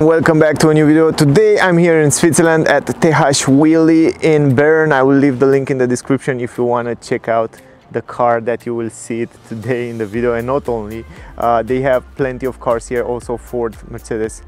Welcome back to a new video. Today I'm here in Switzerland at TH Willy in Bern. I will leave the link in the description if you want to check out the car that you will see it today in the video and not only uh, they have plenty of cars here also Ford Mercedes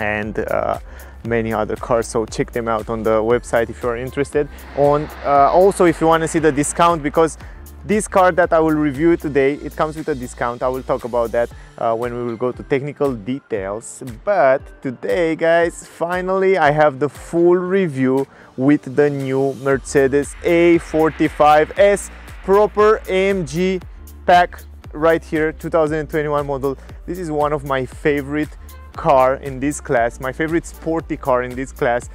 and uh, many other cars so check them out on the website if you are interested on uh, also if you want to see the discount because this car that I will review today, it comes with a discount. I will talk about that uh, when we will go to technical details. But today, guys, finally I have the full review with the new Mercedes A45S proper AMG pack right here, 2021 model. This is one of my favorite car in this class, my favorite sporty car in this class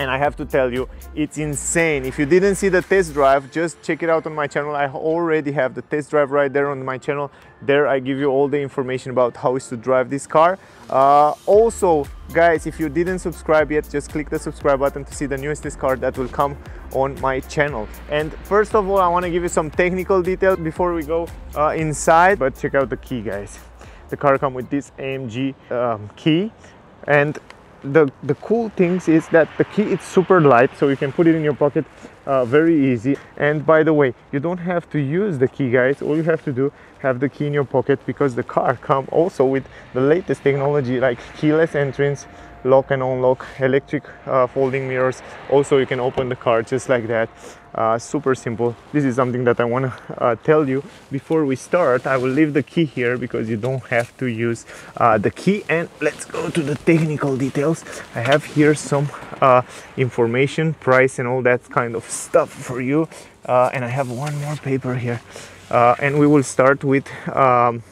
and I have to tell you it's insane. If you didn't see the test drive just check it out on my channel. I already have the test drive right there on my channel. There I give you all the information about how is to drive this car. Uh, also guys if you didn't subscribe yet just click the subscribe button to see the newest test car that will come on my channel. And first of all I want to give you some technical details before we go uh, inside. But check out the key guys. The car come with this AMG um, key. And the the cool things is that the key is super light so you can put it in your pocket uh, very easy. And by the way you don't have to use the key guys. All you have to do have the key in your pocket because the car come also with the latest technology like keyless entrance lock and unlock electric uh, folding mirrors. Also you can open the car just like that. Uh, super simple. This is something that I want to uh, tell you. Before we start I will leave the key here because you don't have to use uh, the key. And let's go to the technical details. I have here some uh, information price and all that kind of stuff for you. Uh, and I have one more paper here. And we will start with um,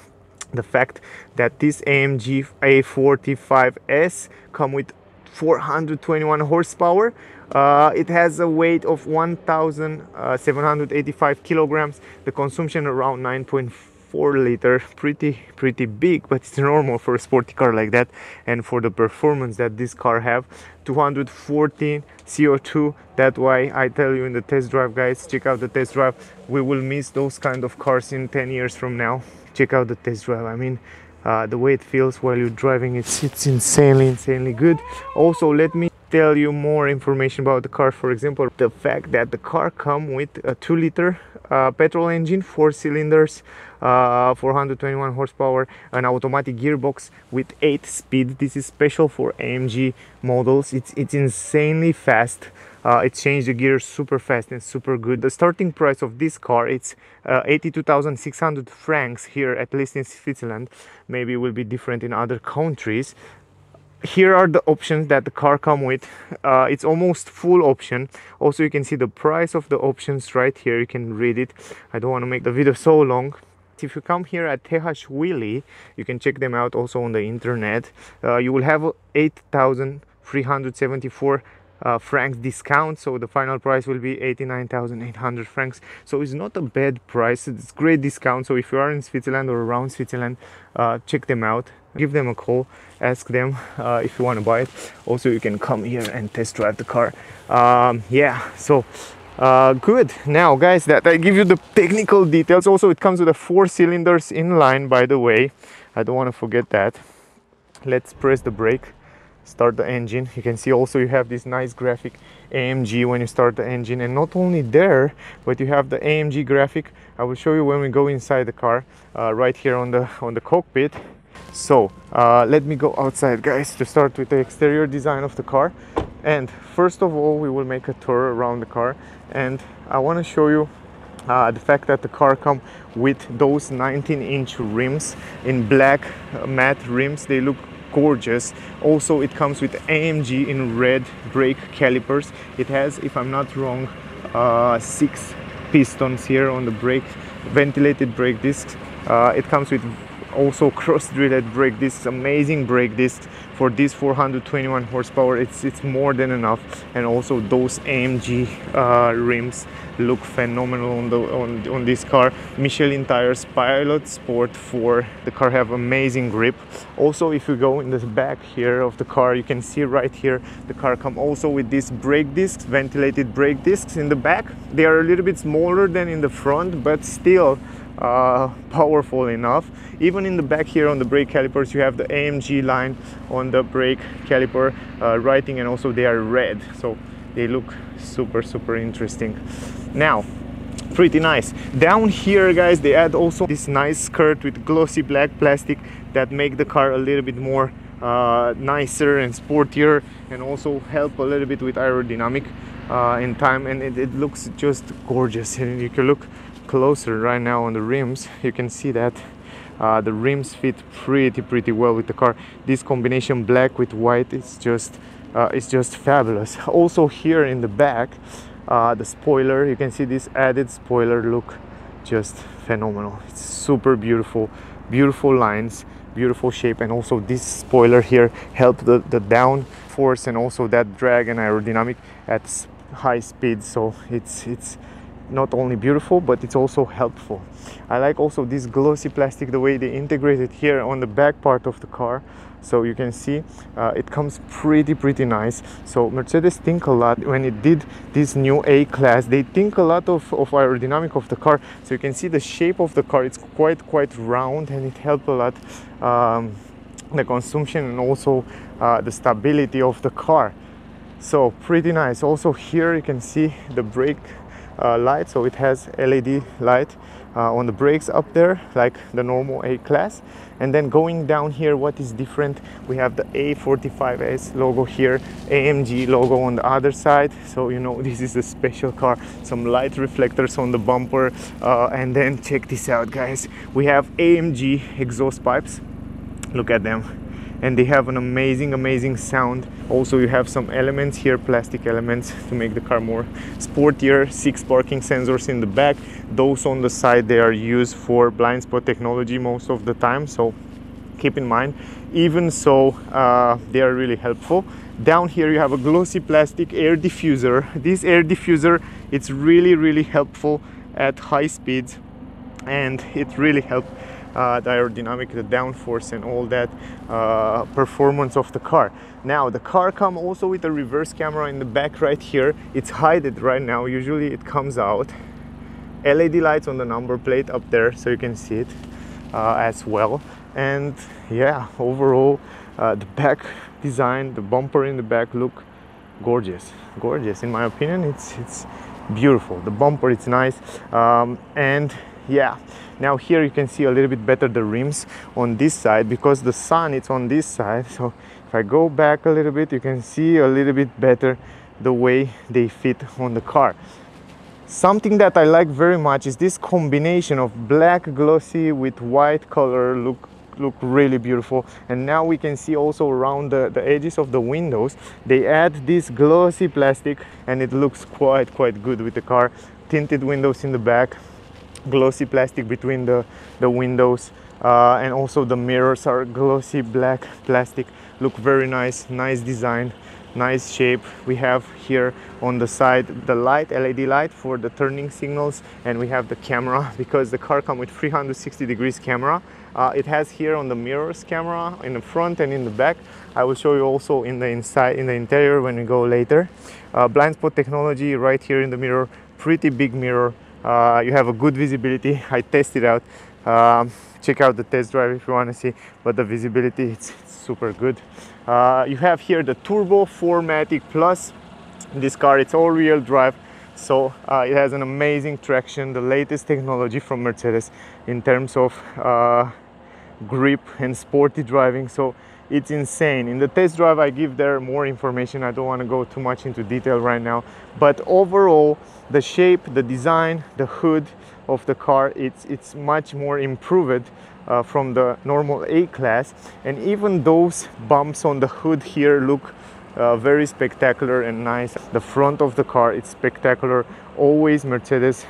the fact that this AMG A45S come with 421 horsepower. Uh, it has a weight of 1785 kilograms. The consumption around 9.4 liter. Pretty pretty big but it's normal for a sporty car like that and for the performance that this car have. 214 co2 that's why i tell you in the test drive guys check out the test drive. We will miss those kind of cars in 10 years from now. Check out the test drive. I mean uh, the way it feels while you're driving it's it's insanely insanely good. Also let me tell you more information about the car. For example the fact that the car come with a 2 liter uh, petrol engine 4 cylinders uh, 421 horsepower an automatic gearbox with 8 speed. This is special for AMG models. It's it's insanely fast uh, it changed the gears super fast and super good. The starting price of this car it's uh, 82,600 francs here at least in Switzerland. Maybe will be different in other countries. Here are the options that the car come with. Uh, it's almost full option. Also you can see the price of the options right here. You can read it. I don't want to make the video so long. If you come here at TH Willy you can check them out also on the internet. Uh, you will have 8,374 uh, francs discount so the final price will be 89,800 francs. So it's not a bad price it's great discount. So if you are in Switzerland or around Switzerland uh, check them out give them a call ask them uh, if you want to buy it. Also you can come here and test drive the car. Um, yeah so uh, good. Now guys that I give you the technical details. Also it comes with a four cylinders inline by the way. I don't want to forget that. Let's press the brake start the engine. You can see also you have this nice graphic AMG when you start the engine. And not only there but you have the AMG graphic. I will show you when we go inside the car uh, right here on the on the cockpit. So uh, let me go outside guys to start with the exterior design of the car. And first of all we will make a tour around the car. And I want to show you uh, the fact that the car come with those 19 inch rims in black uh, matte rims. They look gorgeous. Also it comes with AMG in red brake calipers. It has if I'm not wrong uh, six pistons here on the brake ventilated brake discs. Uh, it comes with also cross-drilled brake discs amazing brake discs for this 421 horsepower. It's it's more than enough. And also those AMG uh, rims look phenomenal on the on, on this car. Michelin tires Pilot Sport 4 the car have amazing grip. Also if you go in the back here of the car you can see right here the car come also with these brake discs ventilated brake discs in the back. They are a little bit smaller than in the front but still uh, powerful enough. Even in the back here on the brake calipers, you have the AMG line on the brake caliper uh, writing, and also they are red, so they look super super interesting. Now, pretty nice. Down here, guys, they add also this nice skirt with glossy black plastic that make the car a little bit more uh, nicer and sportier and also help a little bit with aerodynamic uh, in time and it, it, looks just gorgeous and you can look closer right now on the rims you can see that uh, the rims fit pretty pretty well with the car. This combination black with white is just uh, it's just fabulous. Also here in the back uh, the spoiler you can see this added spoiler look just phenomenal. It's super beautiful beautiful lines beautiful shape and also this spoiler here help the, the down force and also that drag and aerodynamic at high speed. So it's it's not only beautiful but it's also helpful. I like also this glossy plastic the way they integrate it here on the back part of the car. So you can see uh, it comes pretty pretty nice. So mercedes think a lot when it did this new a class. They think a lot of, of aerodynamic of the car. So you can see the shape of the car. It's quite quite round and it helped a lot um, the consumption and also uh, the stability of the car. So pretty nice. Also here you can see the brake light. So it has LED light uh, on the brakes up there like the normal A class. And then going down here what is different? We have the A45S logo here AMG logo on the other side. So you know this is a special car some light reflectors on the bumper. Uh, and then check this out guys. We have AMG exhaust pipes. Look at them and they have an amazing amazing sound. Also you have some elements here plastic elements to make the car more sportier. Six parking sensors in the back. Those on the side they are used for blind spot technology most of the time so keep in mind. Even so uh, they are really helpful. Down here you have a glossy plastic air diffuser. This air diffuser it's really really helpful at high speeds and it really helps uh, the aerodynamic, the downforce and all that uh, performance of the car. Now the car come also with a reverse camera in the back right here. It's hidden right now, usually it comes out. LED lights on the number plate up there so you can see it uh, as well. And yeah, overall uh, the back design, the bumper in the back look gorgeous, gorgeous. In my opinion, it's, it's beautiful. The bumper, it's nice. Um, and yeah now here you can see a little bit better the rims on this side because the sun is on this side. So if I go back a little bit you can see a little bit better the way they fit on the car. Something that I like very much is this combination of black glossy with white color look look really beautiful. And now we can see also around the, the edges of the windows they add this glossy plastic and it looks quite quite good with the car. Tinted windows in the back glossy plastic between the, the windows uh, and also the mirrors are glossy black plastic. Look very nice nice design nice shape. We have here on the side the light led light for the turning signals and we have the camera because the car comes with 360 degrees camera. Uh, it has here on the mirrors camera in the front and in the back. I will show you also in the inside in the interior when we go later. Uh, blind spot technology right here in the mirror. Pretty big mirror uh, you have a good visibility. I tested out. Um, check out the test drive if you want to see but the visibility it's, it's super good. Uh, you have here the turbo 4matic plus. This car it's all-wheel drive so uh, it has an amazing traction the latest technology from Mercedes in terms of uh, grip and sporty driving. So it's insane. In the test drive i give there more information. I don't want to go too much into detail right now. But overall the shape the design the hood of the car it's it's much more improved uh, from the normal a class. And even those bumps on the hood here look uh, very spectacular and nice. The front of the car it's spectacular. Always mercedes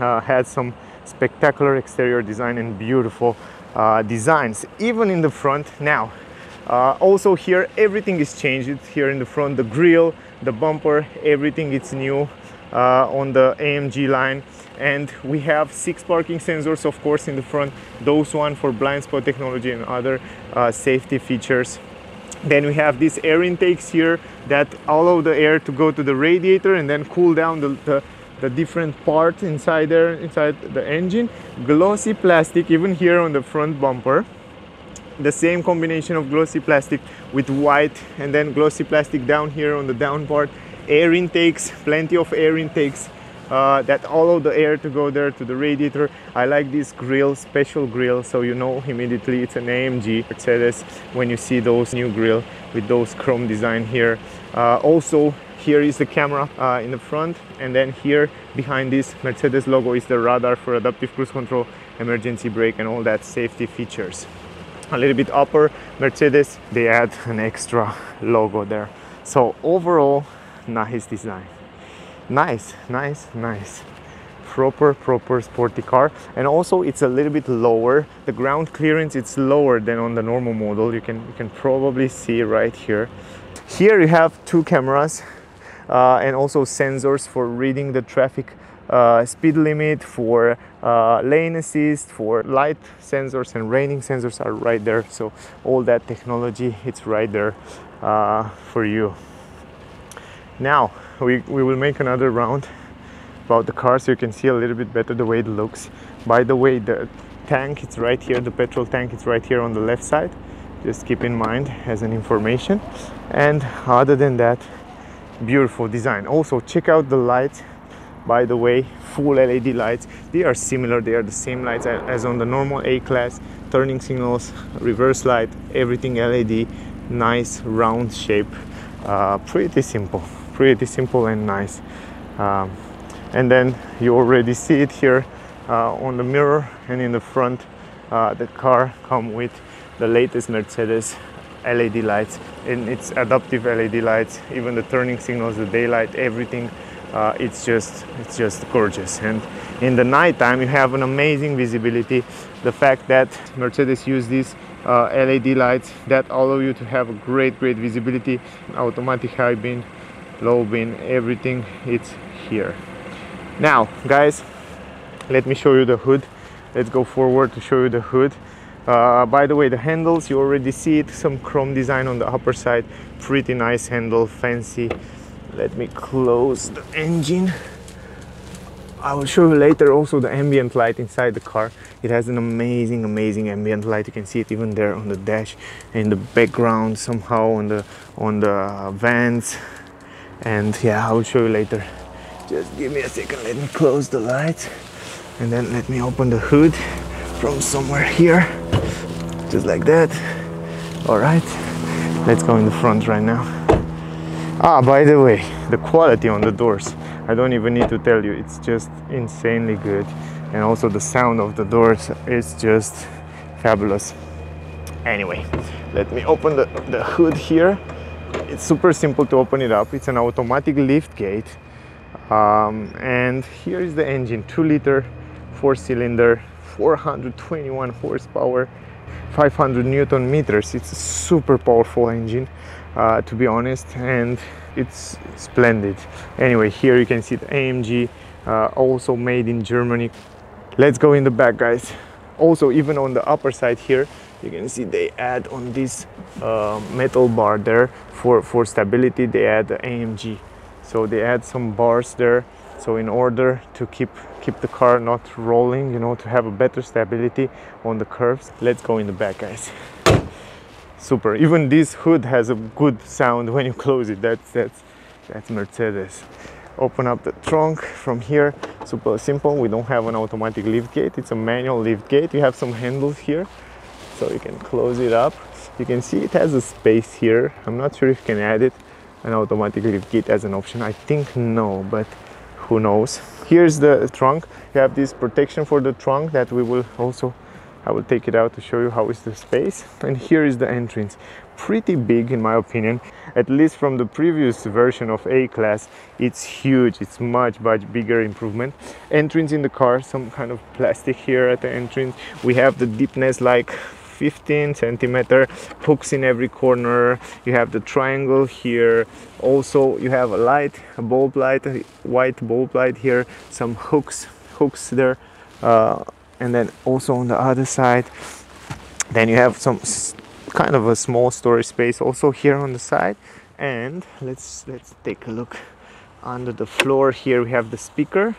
uh, had some spectacular exterior design and beautiful uh, designs. Even in the front now uh, also here everything is changed. Here in the front the grill the bumper everything is new uh, on the AMG line. And we have six parking sensors of course in the front. Those one for blind spot technology and other uh, safety features. Then we have these air intakes here that allow the air to go to the radiator and then cool down the, the the different parts inside there inside the engine. Glossy plastic even here on the front bumper the same combination of glossy plastic with white and then glossy plastic down here on the down part. Air intakes plenty of air intakes uh, that allow the air to go there to the radiator. I like this grill special grill so you know immediately it's an AMG Mercedes when you see those new grill with those chrome design here. Uh, also here is the camera uh, in the front and then here behind this Mercedes logo is the radar for adaptive cruise control emergency brake and all that safety features a little bit upper Mercedes they add an extra logo there. So overall nice design. Nice nice nice. Proper proper sporty car. And also it's a little bit lower. The ground clearance it's lower than on the normal model. You can you can probably see right here. Here you have two cameras uh, and also sensors for reading the traffic uh, speed limit, for uh, lane assist, for light sensors and raining sensors are right there. So all that technology, it's right there uh, for you. Now we, we will make another round about the car so you can see a little bit better the way it looks. By the way, the tank, it's right here, the petrol tank, it's right here on the left side. Just keep in mind as an information. And other than that, beautiful design. Also check out the lights by the way full led lights they are similar they are the same lights as on the normal a class. Turning signals reverse light everything led nice round shape. Uh, pretty simple pretty simple and nice. Um, and then you already see it here uh, on the mirror and in the front uh, the car come with the latest mercedes led lights. And it's adaptive led lights even the turning signals the daylight everything uh, it's just it's just gorgeous. And in the nighttime you have an amazing visibility. The fact that mercedes use these uh, led lights that allow you to have a great great visibility. Automatic high beam low beam everything it's here. Now guys let me show you the hood. Let's go forward to show you the hood. Uh, by the way the handles you already see it. Some chrome design on the upper side. Pretty nice handle fancy let me close the engine. I will show you later also the ambient light inside the car. It has an amazing amazing ambient light. You can see it even there on the dash in the background somehow on the on the vents. And yeah I will show you later. Just give me a second. Let me close the lights and then let me open the hood from somewhere here. Just like that. All right. Let's go in the front right now ah by the way the quality on the doors i don't even need to tell you it's just insanely good. And also the sound of the doors is just fabulous. Anyway let me open the, the hood here. It's super simple to open it up. It's an automatic lift gate. Um, and here is the engine 2 liter 4 cylinder 421 horsepower 500 newton meters. It's a super powerful engine uh, to be honest and it's splendid. Anyway here you can see the AMG uh, also made in Germany. Let's go in the back guys. Also even on the upper side here you can see they add on this uh, metal bar there for for stability. They add the AMG so they add some bars there. So in order to keep keep the car not rolling you know to have a better stability on the curves let's go in the back guys super. Even this hood has a good sound when you close it. That's that's that's mercedes. Open up the trunk from here. Super simple. We don't have an automatic lift gate. It's a manual lift gate. You have some handles here so you can close it up. You can see it has a space here. I'm not sure if you can add it an automatic lift gate as an option. I think no but who knows? Here's the trunk. You have this protection for the trunk that we will also I will take it out to show you how is the space. And here is the entrance. Pretty big in my opinion. At least from the previous version of A-Class it's huge. It's much much bigger improvement. Entrance in the car some kind of plastic here at the entrance. We have the deepness like 15 centimeter hooks in every corner. You have the triangle here. Also you have a light a bulb light a white bulb light here. Some hooks hooks there. Uh, and then also on the other side then you have some kind of a small storage space also here on the side. And let's let's take a look under the floor here. We have the speaker.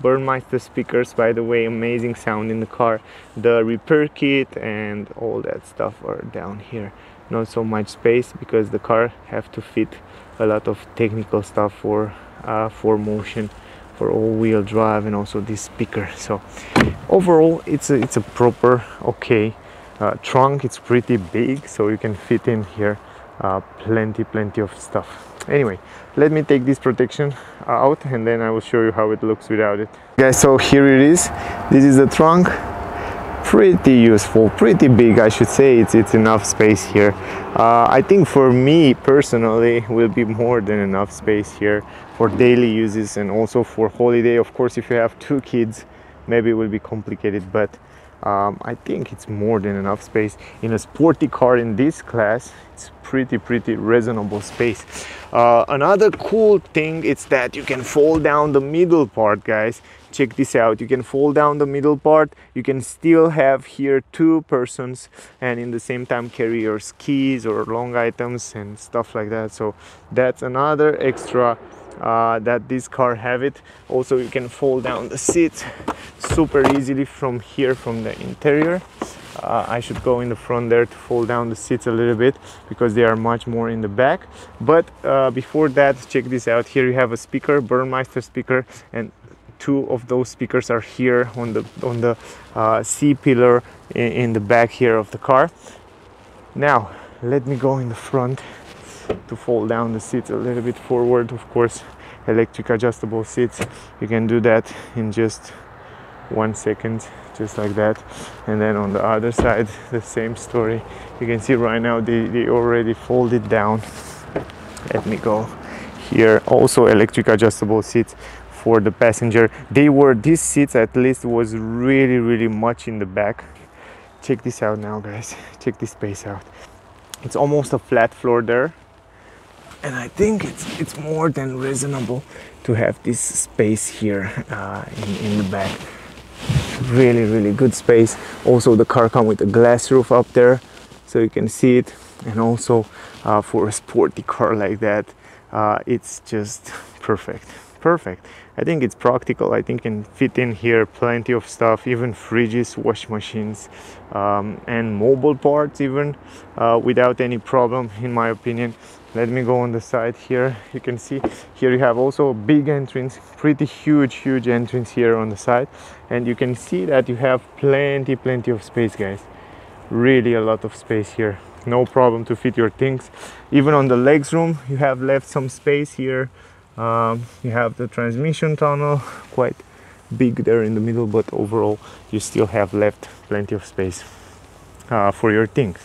Burmeister speakers by the way amazing sound in the car. The repair kit and all that stuff are down here. Not so much space because the car have to fit a lot of technical stuff for uh, 4Motion for all-wheel drive and also this speaker. So overall it's a, it's a proper okay uh, trunk. It's pretty big so you can fit in here uh, plenty plenty of stuff. Anyway let me take this protection out and then I will show you how it looks without it. Guys so here it is. This is the trunk. Pretty useful pretty big I should say. It's it's enough space here. Uh, I think for me personally will be more than enough space here for daily uses and also for holiday. Of course if you have two kids maybe it will be complicated but um, I think it's more than enough space. In a sporty car in this class it's pretty pretty reasonable space. Uh, another cool thing is that you can fold down the middle part guys. Check this out. You can fold down the middle part. You can still have here two persons and in the same time carry your skis or long items and stuff like that. So that's another extra uh, that this car have it. Also you can fold down the seats super easily from here from the interior. Uh, I should go in the front there to fold down the seats a little bit because they are much more in the back. But uh, before that check this out. Here you have a speaker Burmeister speaker and two of those speakers are here on the on the uh, C pillar in, in the back here of the car. Now let me go in the front to fold down the seats a little bit forward. Of course electric adjustable seats you can do that in just one second just like that. And then on the other side the same story. You can see right now they, they already folded down. Let me go here. Also electric adjustable seats for the passenger. They were these seats at least was really really much in the back. Check this out now guys. Check this space out. It's almost a flat floor there and I think it's it's more than reasonable to have this space here uh, in, in the back. Really really good space. Also the car come with a glass roof up there so you can see it. And also uh, for a sporty car like that uh, it's just perfect. Perfect. I think it's practical. I think can fit in here plenty of stuff even fridges wash machines um, and mobile parts even uh, without any problem in my opinion let me go on the side here. You can see here you have also a big entrance pretty huge huge entrance here on the side. And you can see that you have plenty plenty of space guys. Really a lot of space here. No problem to fit your things. Even on the legs room you have left some space here. Um, you have the transmission tunnel quite big there in the middle but overall you still have left plenty of space uh, for your things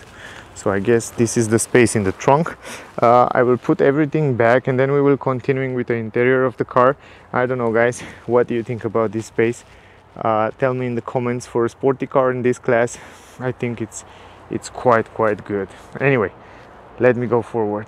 so I guess this is the space in the trunk. Uh, I will put everything back and then we will continuing with the interior of the car. I don't know guys. What do you think about this space? Uh, tell me in the comments for a sporty car in this class. I think it's it's quite quite good. Anyway let me go forward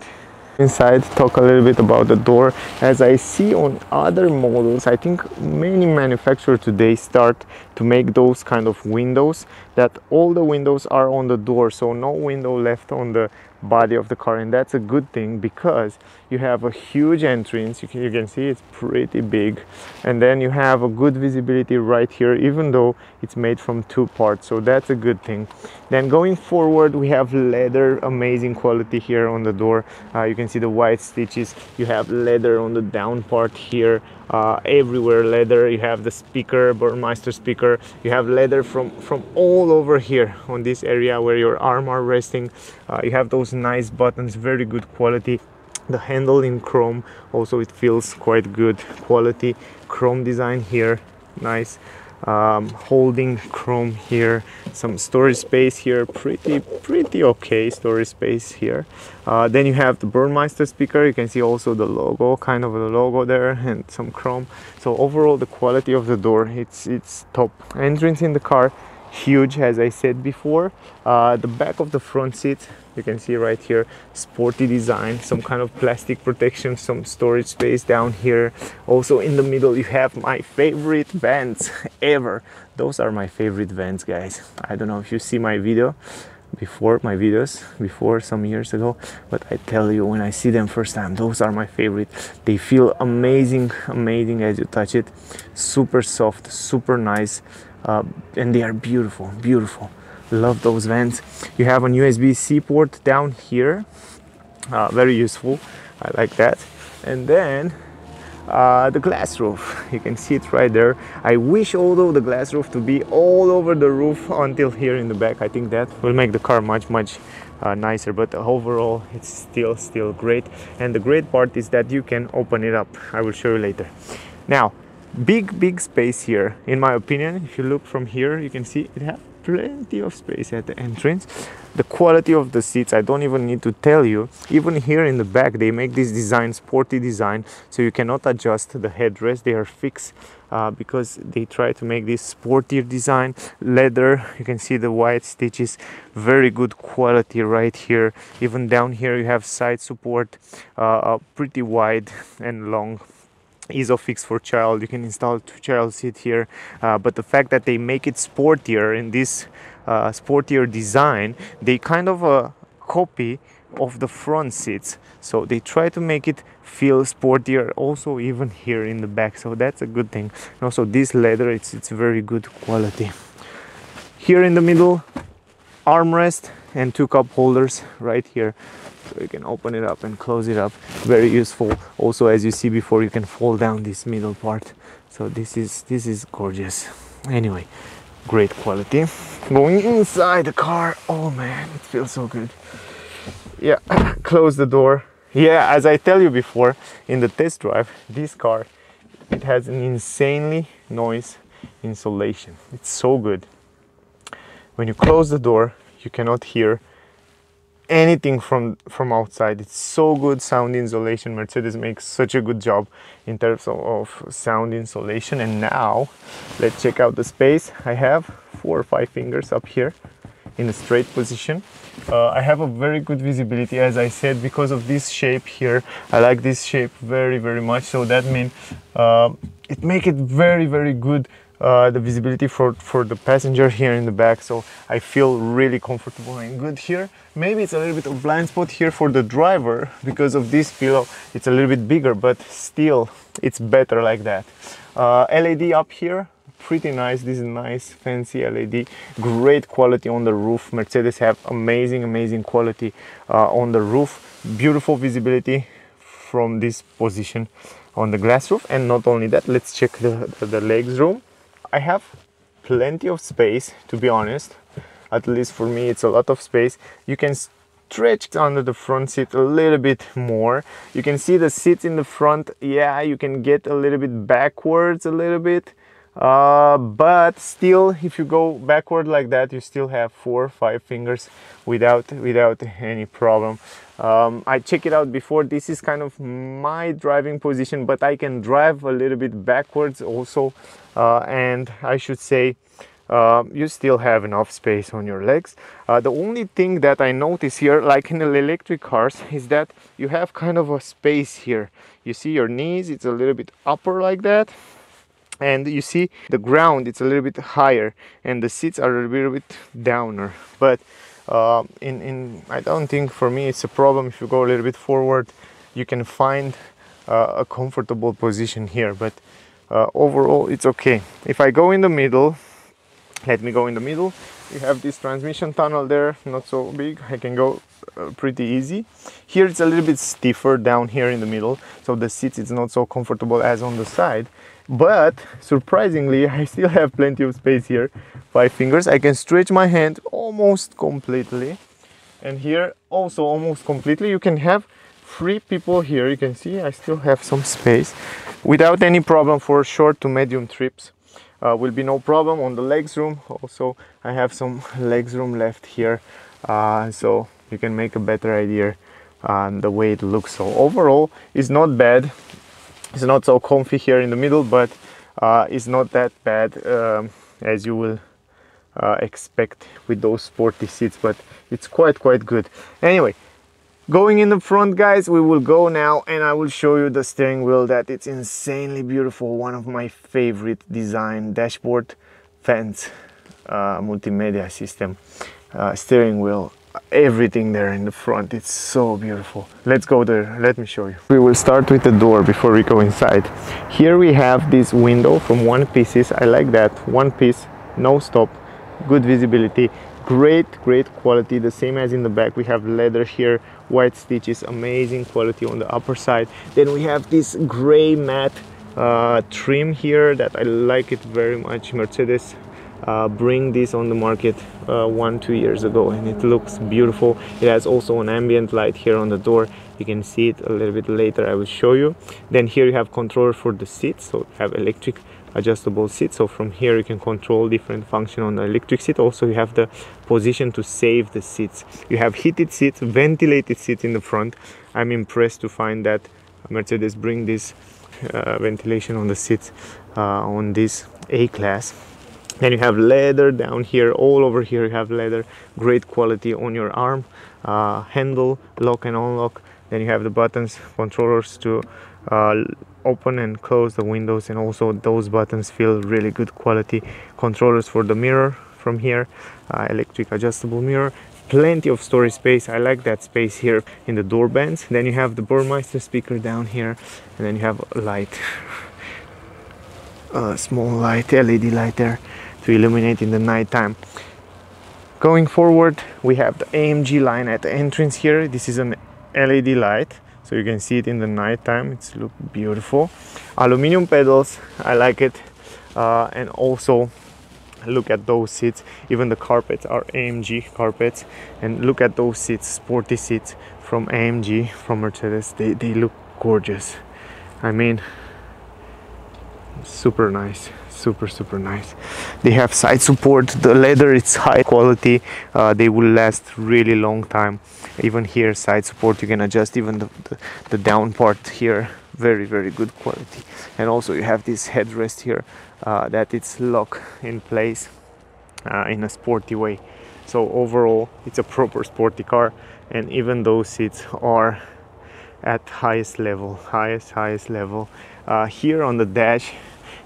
inside talk a little bit about the door. As i see on other models i think many manufacturers today start to make those kind of windows that all the windows are on the door so no window left on the body of the car. And that's a good thing because you have a huge entrance. You can, you can see it's pretty big. And then you have a good visibility right here even though it's made from two parts. So that's a good thing. Then going forward we have leather amazing quality here on the door. Uh, you can see the white stitches. You have leather on the down part here. Uh, everywhere leather. You have the speaker Burmeister speaker. You have leather from from all over here on this area where your arm are resting. Uh, you have those nice buttons very good quality the handle in chrome also it feels quite good. Quality chrome design here nice. Um, holding chrome here some storage space here pretty pretty okay storage space here. Uh, then you have the Burmeister speaker. You can see also the logo kind of the logo there and some chrome. So overall the quality of the door it's it's top. Entrance in the car huge as I said before. Uh, the back of the front seat you can see right here sporty design some kind of plastic protection some storage space down here. Also in the middle you have my favorite vents ever. Those are my favorite vents guys. I don't know if you see my video before my videos before some years ago but i tell you when i see them first time those are my favorite. They feel amazing amazing as you touch it. Super soft super nice uh, and they are beautiful beautiful love those vents you have an usb-c port down here. Uh, very useful. I like that. And then uh, the glass roof. You can see it right there. I wish although the glass roof to be all over the roof until here in the back. I think that will make the car much much uh, nicer but overall it's still still great. And the great part is that you can open it up. I will show you later. Now big big space here in my opinion. If you look from here you can see it has plenty of space at the entrance. The quality of the seats i don't even need to tell you. Even here in the back they make this design sporty design so you cannot adjust the headrest. They are fixed uh, because they try to make this sportier design. Leather you can see the white stitches very good quality right here. Even down here you have side support uh, pretty wide and long Isofix for child you can install two child seat here. Uh, but the fact that they make it sportier in this uh, sportier design they kind of a uh, copy of the front seats. So they try to make it feel sportier also even here in the back. So that's a good thing. And also this leather it's it's very good quality. Here in the middle armrest and two cup holders right here so you can open it up and close it up. Very useful. Also as you see before you can fold down this middle part. So this is this is gorgeous. Anyway great quality. Going inside the car. Oh man it feels so good. Yeah close the door. Yeah as i tell you before in the test drive this car it has an insanely noise insulation. It's so good. When you close the door you cannot hear anything from from outside. It's so good sound insulation. Mercedes makes such a good job in terms of, of, sound insulation. And now let's check out the space. I have four or five fingers up here in a straight position. Uh, i have a very good visibility as i said because of this shape here. I like this shape very very much. So that means uh, it make it very very good the visibility for, for the passenger here in the back. So I feel really comfortable and good here. Maybe it's a little bit of blind spot here for the driver because of this pillow. It's a little bit bigger but still it's better like that. Uh, LED up here. Pretty nice. This is nice fancy led great quality on the roof. Mercedes have amazing amazing quality uh, on the roof. Beautiful visibility from this position on the glass roof. And not only that let's check the, the legs room I have plenty of space to be honest. At least for me it's a lot of space. You can stretch under the front seat a little bit more. You can see the seats in the front. Yeah you can get a little bit backwards a little bit. Uh, but still if you go backward like that you still have four or five fingers without without any problem um, I check it out before. This is kind of my driving position but I can drive a little bit backwards also. Uh, and I should say uh, you still have enough space on your legs. Uh, the only thing that I notice here, like in the electric cars, is that you have kind of a space here. You see your knees, it's a little bit upper like that, and you see the ground it's a little bit higher. And the seats are a little bit downer. But uh, in, in I don't think for me it's a problem. If you go a little bit forward you can find uh, a comfortable position here but uh, overall it's okay. If I go in the middle let me go in the middle. You have this transmission tunnel there not so big. I can go uh, pretty easy. Here it's a little bit stiffer down here in the middle so the seats it's not so comfortable as on the side but surprisingly I still have plenty of space here. Five fingers I can stretch my hand almost completely. And here also almost completely you can have three people here. You can see I still have some space. Without any problem for short to medium trips. Uh, will be no problem on the legs room. Also I have some legs room left here. Uh, so you can make a better idea on the way it looks. So overall it's not bad it's not so comfy here in the middle but uh, it's not that bad um, as you will uh, expect with those sporty seats but it's quite quite good. Anyway going in the front guys we will go now and I will show you the steering wheel that it's insanely beautiful. One of my favorite design dashboard fence uh, multimedia system uh, steering wheel everything there in the front it's so beautiful. Let's go there let me show you. We will start with the door before we go inside. Here we have this window from one pieces i like that one piece no stop good visibility great great quality the same as in the back we have leather here white stitches amazing quality on the upper side. Then we have this gray matte uh, trim here that i like it very much mercedes uh, bring this on the market uh, one two years ago and it looks beautiful. It has also an ambient light here on the door. You can see it a little bit later. I will show you. Then here you have controller for the seats so you have electric adjustable seat. So from here you can control different function on the electric seat. Also you have the position to save the seats. You have heated seats ventilated seats in the front. I'm impressed to find that mercedes bring this uh, ventilation on the seats uh, on this a class then you have leather down here all over here you have leather great quality on your arm uh, handle lock and unlock. Then you have the buttons controllers to uh, open and close the windows and also those buttons feel really good quality. Controllers for the mirror from here uh, electric adjustable mirror. Plenty of storage space i like that space here in the door bands. Then you have the burmeister speaker down here and then you have a light. A small light led light there to illuminate in the night time. Going forward, we have the AMG line at the entrance here. This is an LED light, so you can see it in the night time. It's look beautiful. Aluminium pedals, I like it. Uh, and also look at those seats even the carpets are AMG carpets and look at those seats sporty seats from AMG from Mercedes they, they look gorgeous I mean super nice super super nice. They have side support. The leather it's high quality. Uh, they will last really long time. Even here side support you can adjust even the, the, the, down part here. Very very good quality. And also you have this headrest here uh, that it's lock in place uh, in a sporty way. So overall it's a proper sporty car. And even those seats are at highest level highest highest level uh, here on the dash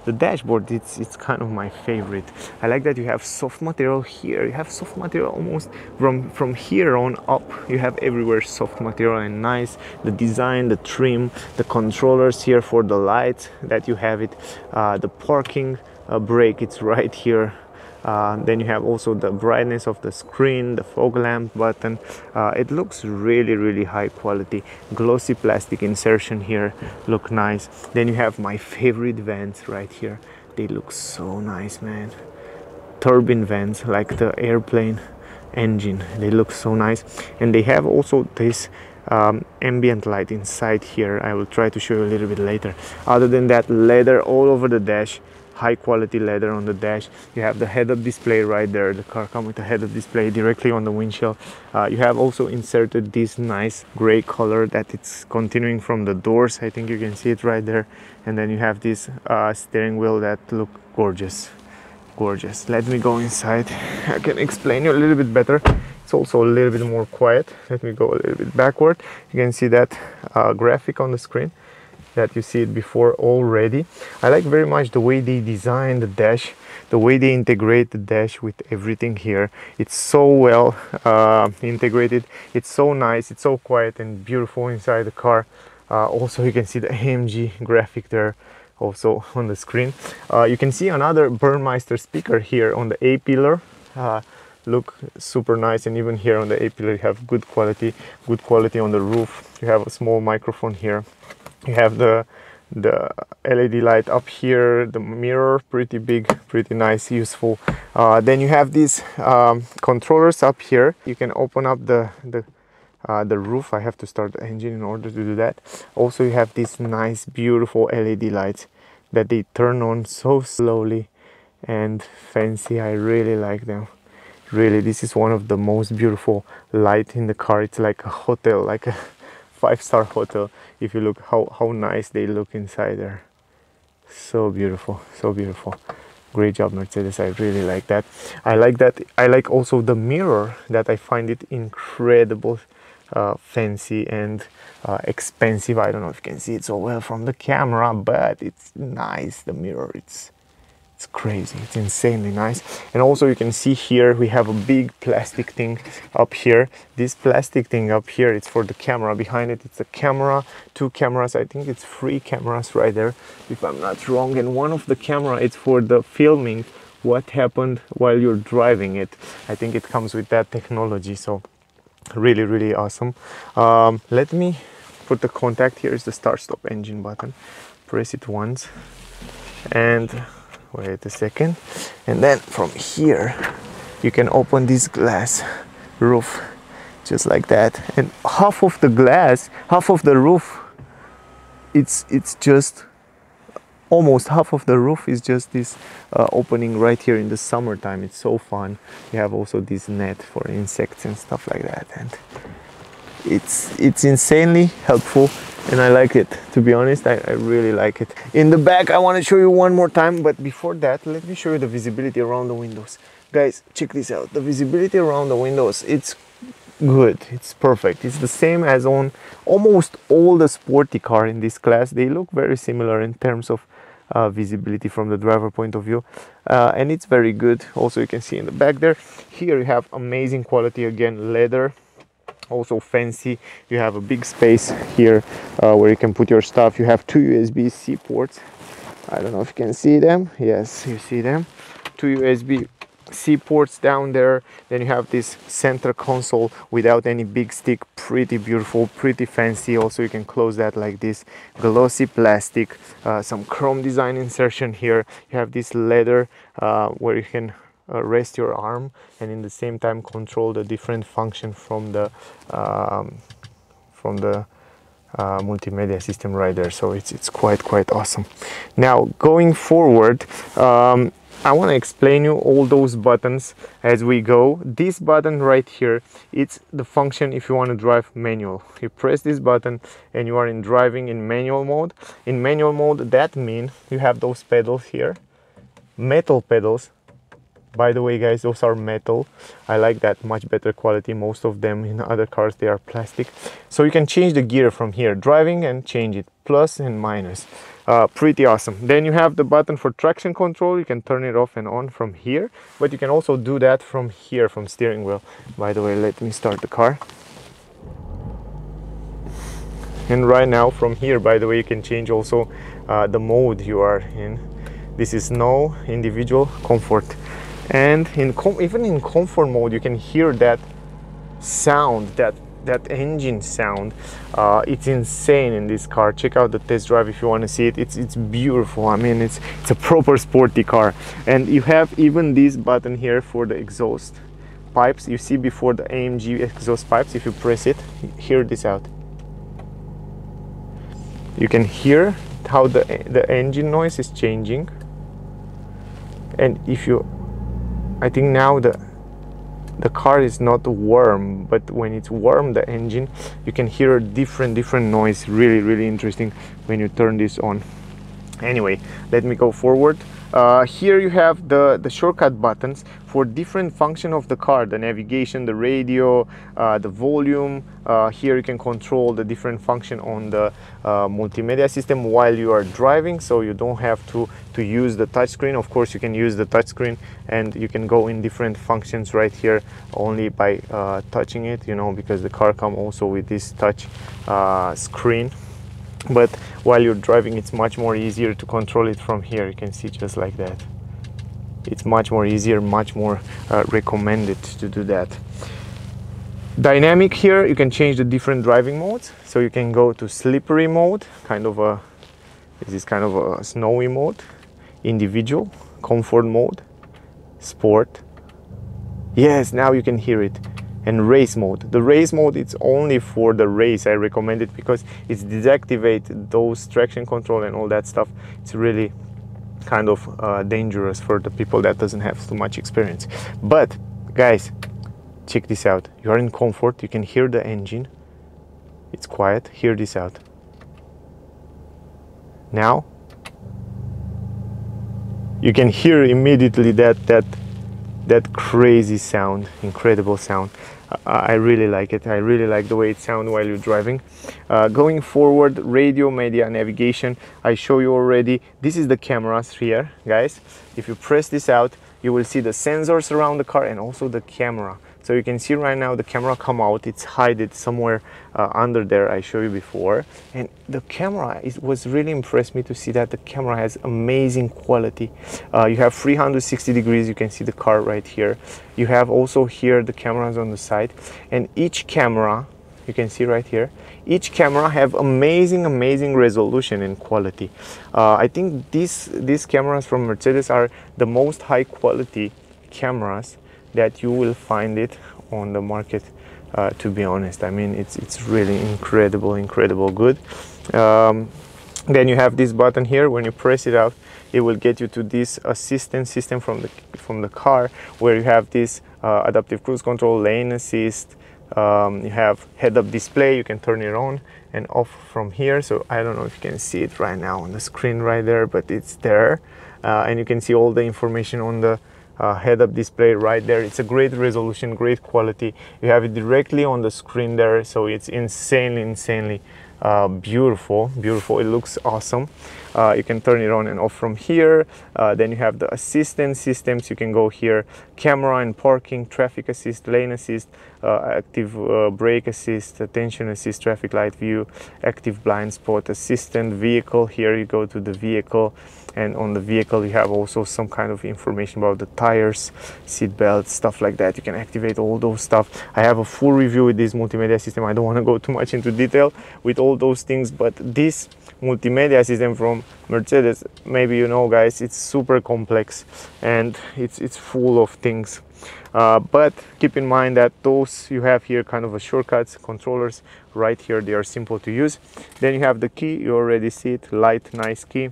the dashboard it's it's kind of my favorite. I like that you have soft material here. You have soft material almost from from here on up. You have everywhere soft material and nice. The design the trim the controllers here for the lights that you have it. Uh, the parking uh, brake it's right here uh, then you have also the brightness of the screen the fog lamp button. Uh, it looks really really high quality. Glossy plastic insertion here. Look nice. Then you have my favorite vents right here. They look so nice man. Turbine vents like the airplane engine. They look so nice. And they have also this um, ambient light inside here. I will try to show you a little bit later. Other than that leather all over the dash high quality leather on the dash. You have the head-up display right there the car comes with a head-up display directly on the windshield. Uh, you have also inserted this nice gray color that it's continuing from the doors. I think you can see it right there. And then you have this uh, steering wheel that look gorgeous. Gorgeous. Let me go inside. I can explain you a little bit better. It's also a little bit more quiet. Let me go a little bit backward. You can see that uh, graphic on the screen that you see it before already. I like very much the way they design the dash the way they integrate the dash with everything here. It's so well uh, integrated. It's so nice. It's so quiet and beautiful inside the car. Uh, also you can see the AMG graphic there also on the screen. Uh, you can see another Burmeister speaker here on the A pillar. Uh, look super nice. And even here on the A pillar you have good quality good quality on the roof. You have a small microphone here you have the the LED light up here, the mirror, pretty big, pretty nice, useful. Uh, then you have these um, controllers up here. You can open up the, the, uh, the roof. I have to start the engine in order to do that. Also, you have these nice, beautiful LED lights that they turn on so slowly and fancy. I really like them. Really, this is one of the most beautiful light in the car. It's like a hotel, like a five-star hotel if you look how, how nice they look inside there. So beautiful so beautiful. Great job mercedes i really like that. I like that i like also the mirror that i find it incredible uh, fancy and uh, expensive. I don't know if you can see it so well from the camera but it's nice the mirror it's it's crazy. It's insanely nice. And also you can see here we have a big plastic thing up here. This plastic thing up here it's for the camera. Behind it it's a camera two cameras. I think it's three cameras right there if i'm not wrong. And one of the camera it's for the filming what happened while you're driving it. I think it comes with that technology so really really awesome. Um, let me put the contact. Here is the start stop engine button. Press it once. And wait a second. And then from here you can open this glass roof just like that. And half of the glass half of the roof it's it's just almost half of the roof is just this uh, opening right here in the summertime. It's so fun. You have also this net for insects and stuff like that. And it's it's insanely helpful and I like it to be honest I, I, really like it. In the back I want to show you one more time but before that let me show you the visibility around the windows. Guys check this out. The visibility around the windows it's good. It's perfect. It's the same as on almost all the sporty car in this class. They look very similar in terms of uh, visibility from the driver point of view uh, and it's very good. Also you can see in the back there here you have amazing quality again leather also fancy. You have a big space here uh, where you can put your stuff. You have two USB-C ports. I don't know if you can see them. Yes you see them. Two USB-C ports down there. Then you have this center console without any big stick. Pretty beautiful pretty fancy. Also you can close that like this. Glossy plastic. Uh, some chrome design insertion here. You have this leather uh, where you can uh, rest your arm and in the same time control the different function from the um, from the uh, multimedia system right there. So it's it's quite quite awesome. Now going forward um, I want to explain you all those buttons as we go. This button right here it's the function if you want to drive manual. You press this button and you are in driving in manual mode. In manual mode that means you have those pedals here metal pedals by the way guys those are metal. I like that much better quality. Most of them in other cars they are plastic. So you can change the gear from here driving and change it. Plus and minus. Uh, pretty awesome. Then you have the button for traction control. You can turn it off and on from here. But you can also do that from here from steering wheel. By the way let me start the car. And right now from here by the way you can change also uh, the mode you are in. This is no individual comfort and in even in comfort mode you can hear that sound that that engine sound. Uh, it's insane in this car. Check out the test drive if you want to see it. It's it's beautiful. I mean it's it's a proper sporty car. And you have even this button here for the exhaust pipes. You see before the AMG exhaust pipes if you press it hear this out. You can hear how the the engine noise is changing. And if you I think now the the car is not warm but when it's warm the engine you can hear a different different noise. Really really interesting when you turn this on. Anyway let me go forward uh, here you have the, the shortcut buttons for different function of the car, the navigation, the radio, uh, the volume. Uh, here you can control the different function on the uh, multimedia system while you are driving, so you don't have to, to use the touchscreen. Of course, you can use the touchscreen and you can go in different functions right here only by uh, touching it, you know, because the car come also with this touch uh, screen but while you're driving it's much more easier to control it from here. You can see just like that. It's much more easier much more uh, recommended to do that. Dynamic here you can change the different driving modes. So you can go to slippery mode kind of a this is kind of a snowy mode. Individual comfort mode sport. Yes now you can hear it and race mode. The race mode it's only for the race. I recommend it because it's deactivate those traction control and all that stuff. It's really kind of uh, dangerous for the people that doesn't have too much experience. But guys, check this out. You are in comfort. You can hear the engine. It's quiet. Hear this out. Now you can hear immediately that that that crazy sound, incredible sound. I really like it. I really like the way it sounds while you're driving. Uh, going forward, radio, media, navigation. I show you already. This is the cameras here, guys. If you press this out, you will see the sensors around the car and also the camera. So you can see right now the camera come out, it's hidden somewhere uh, under there I showed you before. And the camera, it was really impressed me to see that the camera has amazing quality. Uh, you have 360 degrees, you can see the car right here. You have also here the cameras on the side and each camera, you can see right here, each camera have amazing, amazing resolution and quality. Uh, I think these, these cameras from Mercedes are the most high quality cameras that you will find it on the market uh, to be honest. I mean it's it's really incredible incredible good. Um, then you have this button here. When you press it out it will get you to this assistant system from the from the car where you have this uh, adaptive cruise control lane assist um, you have head-up display. You can turn it on and off from here. So I don't know if you can see it right now on the screen right there but it's there. Uh, and you can see all the information on the uh, head-up display right there. It's a great resolution great quality. You have it directly on the screen there so it's insanely insanely uh, beautiful beautiful. It looks awesome. Uh, you can turn it on and off from here. Uh, then you have the assistant systems. You can go here camera and parking traffic assist lane assist uh, active uh, brake assist attention assist traffic light view active blind spot assistant vehicle. Here you go to the vehicle and on the vehicle you have also some kind of information about the tires seat belts stuff like that. You can activate all those stuff. I have a full review with this multimedia system. I don't want to go too much into detail with all those things but this multimedia system from mercedes maybe you know guys it's super complex and it's it's full of things. Uh, but keep in mind that those you have here kind of a shortcuts controllers right here they are simple to use. Then you have the key you already see it light nice key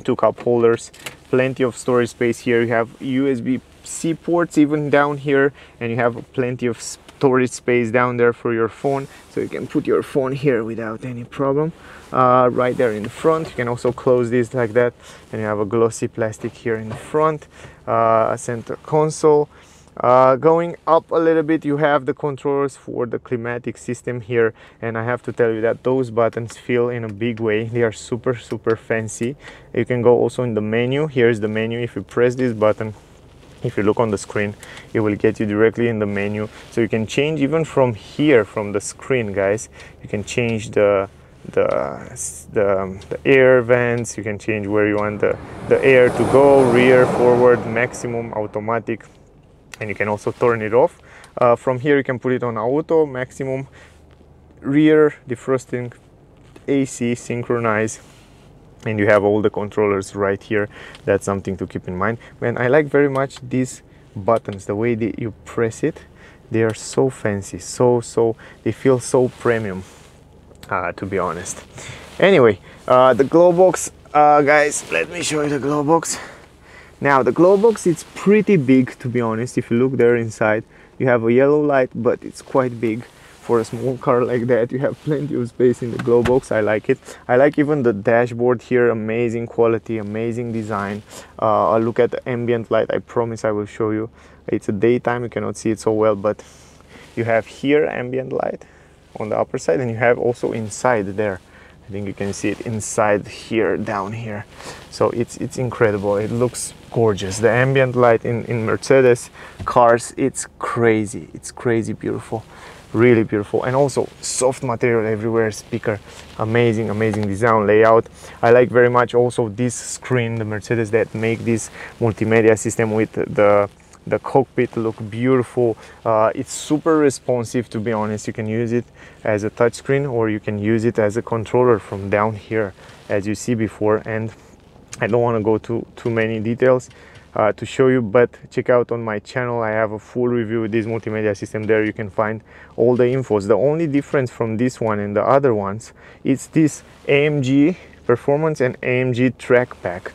two cup holders plenty of storage space here. You have usb c ports even down here and you have plenty of storage space down there for your phone. So you can put your phone here without any problem. Uh, right there in the front you can also close this like that and you have a glossy plastic here in the front uh, center console uh, going up a little bit you have the controls for the climatic system here and I have to tell you that those buttons feel in a big way. They are super super fancy. You can go also in the menu. Here's the menu. If you press this button if you look on the screen it will get you directly in the menu. So you can change even from here from the screen guys. You can change the the, the, the air vents. You can change where you want the, the air to go rear forward maximum automatic and you can also turn it off. Uh, from here you can put it on auto, maximum, rear, defrosting, AC, synchronize, and you have all the controllers right here. That's something to keep in mind. And I like very much these buttons, the way that you press it, they are so fancy, so, so, they feel so premium, uh, to be honest. Anyway, uh, the glow box, uh, guys, let me show you the glow box. Now the glow box it's pretty big to be honest. If you look there inside you have a yellow light but it's quite big. For a small car like that you have plenty of space in the glow box. I like it. I like even the dashboard here. Amazing quality amazing design. Uh, I'll look at the ambient light. I promise I will show you. It's a daytime. You cannot see it so well but you have here ambient light on the upper side and you have also inside there I think you can see it inside here down here. So it's it's incredible. It looks gorgeous. The ambient light in in mercedes cars it's crazy. It's crazy beautiful. Really beautiful. And also soft material everywhere speaker amazing amazing design layout. I like very much also this screen the mercedes that make this multimedia system with the the cockpit look beautiful. Uh, it's super responsive to be honest. You can use it as a touchscreen or you can use it as a controller from down here as you see before. And I don't want to go to too many details uh, to show you but check out on my channel. I have a full review of this multimedia system. There you can find all the infos. The only difference from this one and the other ones is this AMG performance and AMG track pack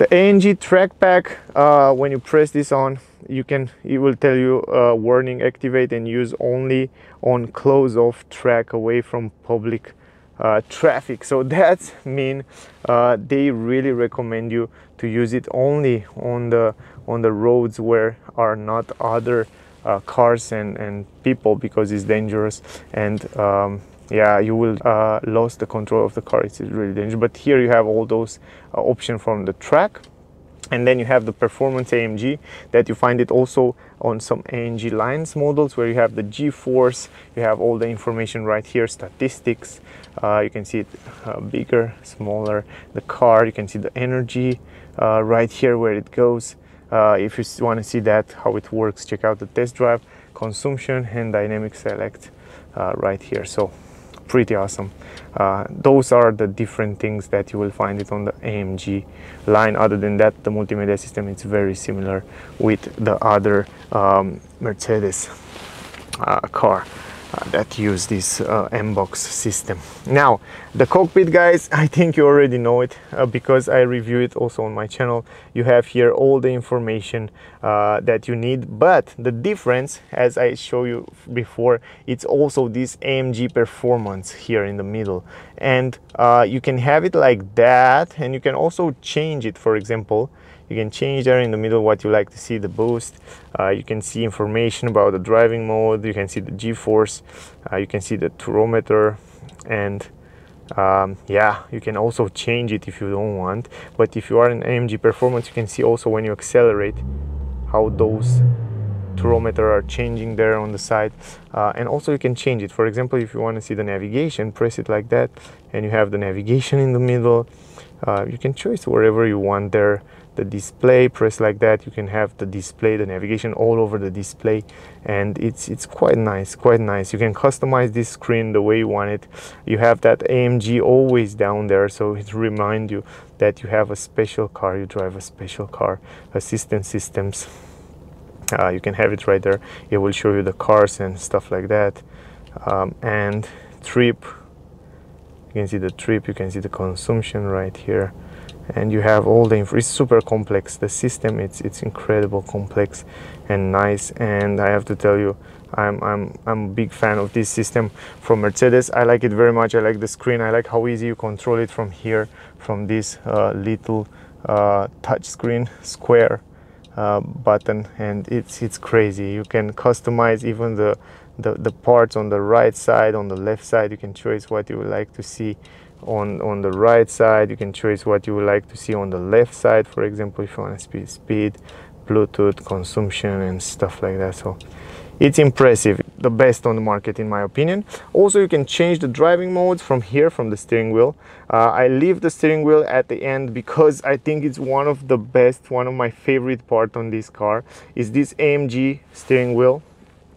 the AMG track pack uh, when you press this on you can it will tell you uh, warning activate and use only on close off track away from public uh, traffic. So that mean uh, they really recommend you to use it only on the on the roads where are not other uh, cars and, and people because it's dangerous and um, yeah you will uh, lose the control of the car. It's really dangerous. But here you have all those uh, options from the track. And then you have the performance AMG that you find it also on some AMG lines models where you have the G-force. You have all the information right here statistics. Uh, you can see it uh, bigger smaller the car. You can see the energy uh, right here where it goes. Uh, if you want to see that how it works check out the test drive consumption and dynamic select uh, right here. So pretty awesome. Uh, those are the different things that you will find it on the AMG line. Other than that, the multimedia system is very similar with the other um, Mercedes uh, car. Uh, that use this uh, MBUX system. Now, the cockpit guys, I think you already know it uh, because I review it also on my channel. You have here all the information uh, that you need, but the difference, as I show you before, it's also this AMG performance here in the middle. And uh, you can have it like that, and you can also change it, for example, you can change there in the middle what you like to see the boost. Uh, you can see information about the driving mode. You can see the g-force. Uh, you can see the turometer and um, yeah you can also change it if you don't want. But if you are in AMG performance you can see also when you accelerate how those turometer are changing there on the side. Uh, and also you can change it. For example if you want to see the navigation press it like that and you have the navigation in the middle. Uh, you can choose wherever you want there the display press like that you can have the display the navigation all over the display and it's it's quite nice quite nice. You can customize this screen the way you want it. You have that AMG always down there so it remind you that you have a special car you drive a special car assistant systems. Uh, you can have it right there. It will show you the cars and stuff like that. Um, and trip. You can see the trip you can see the consumption right here and you have all the info it's super complex. The system it's it's incredible complex and nice and i have to tell you i'm i'm i'm a big fan of this system from mercedes. I like it very much. I like the screen. I like how easy you control it from here from this uh, little uh, touch screen square uh, button and it's it's crazy. You can customize even the, the the parts on the right side on the left side. You can choose what you would like to see on on the right side you can choose what you would like to see on the left side for example if you want to speed speed bluetooth consumption and stuff like that. So it's impressive the best on the market in my opinion. Also you can change the driving modes from here from the steering wheel. Uh, i leave the steering wheel at the end because i think it's one of the best one of my favorite part on this car is this amg steering wheel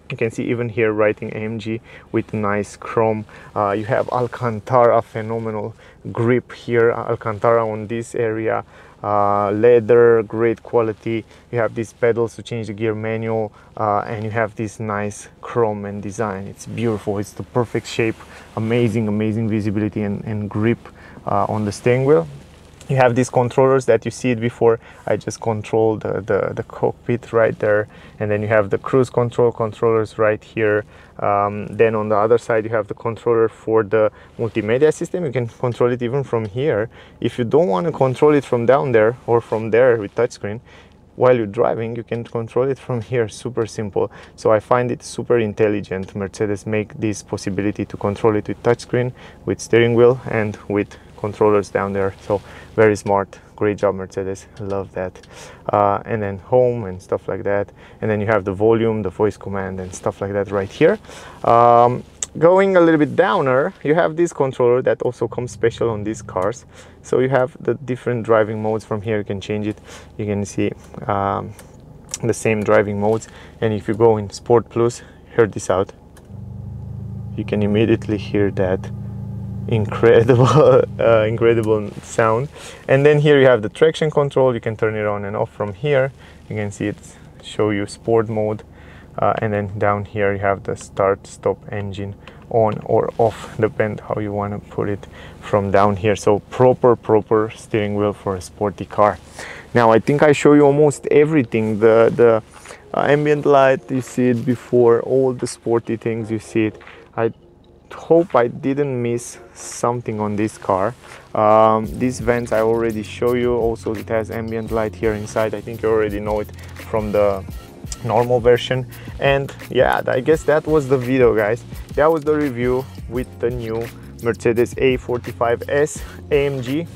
you can see even here writing AMG with nice chrome. Uh, you have Alcantara phenomenal grip here Alcantara on this area. Uh, leather great quality. You have these pedals to change the gear manual uh, and you have this nice chrome and design. It's beautiful. It's the perfect shape. Amazing amazing visibility and, and grip uh, on the steering wheel you have these controllers that you see it before. I just control the, the, the, cockpit right there. And then you have the cruise control controllers right here. Um, then on the other side you have the controller for the multimedia system. You can control it even from here. If you don't want to control it from down there or from there with touchscreen while you're driving you can control it from here. Super simple. So i find it super intelligent. Mercedes make this possibility to control it with touchscreen with steering wheel and with controllers down there. So very smart great job mercedes love that. Uh, and then home and stuff like that. And then you have the volume the voice command and stuff like that right here. Um, going a little bit downer you have this controller that also comes special on these cars. So you have the different driving modes from here. You can change it. You can see um, the same driving modes. And if you go in sport plus hear this out. You can immediately hear that incredible uh, incredible sound. And then here you have the traction control. You can turn it on and off from here. You can see it show you sport mode. Uh, and then down here you have the start stop engine on or off depend how you want to put it from down here. So proper proper steering wheel for a sporty car. Now i think i show you almost everything. The the uh, ambient light you see it before. All the sporty things you see it. I hope I didn't miss something on this car. Um, these vents I already show you. Also, it has ambient light here inside. I think you already know it from the normal version. And yeah I guess that was the video guys. That was the review with the new Mercedes A45S AMG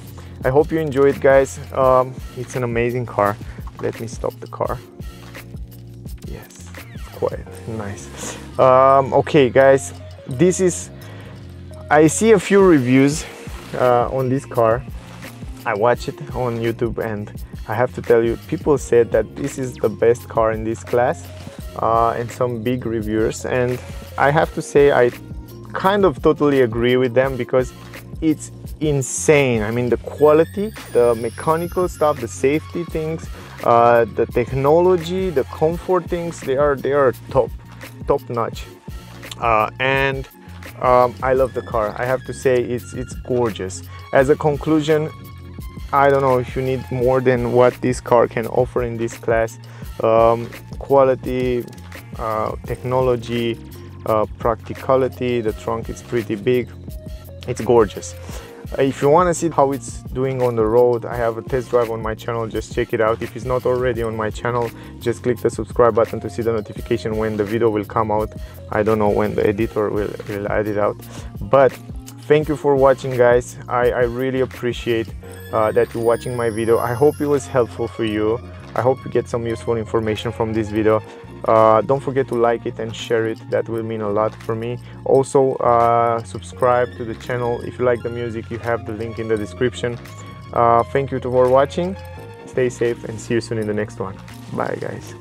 I hope you enjoyed guys. Um, it's an amazing car. Let me stop the car. Yes quite nice. Um, okay guys this is I see a few reviews uh, on this car. I watch it on YouTube and I have to tell you people said that this is the best car in this class uh, and some big reviewers. And I have to say I kind of totally agree with them because it's insane. I mean the quality the mechanical stuff the safety things uh, the technology the comfort things they are they are top top notch uh, and um, I love the car I have to say it's it's gorgeous as a conclusion I don't know if you need more than what this car can offer in this class. Um, quality, uh, technology, uh, practicality, the trunk is pretty big. It's gorgeous. Uh, if you want to see how it's doing on the road, I have a test drive on my channel, just check it out. If it's not already on my channel, just click the subscribe button to see the notification when the video will come out. I don't know when the editor will, will add it out. But thank you for watching guys. I, I really appreciate uh, that you're watching my video. I hope it was helpful for you. I hope you get some useful information from this video uh, don't forget to like it and share it. That will mean a lot for me. Also uh, subscribe to the channel. If you like the music you have the link in the description. Uh, thank you for watching. Stay safe and see you soon in the next one. Bye guys.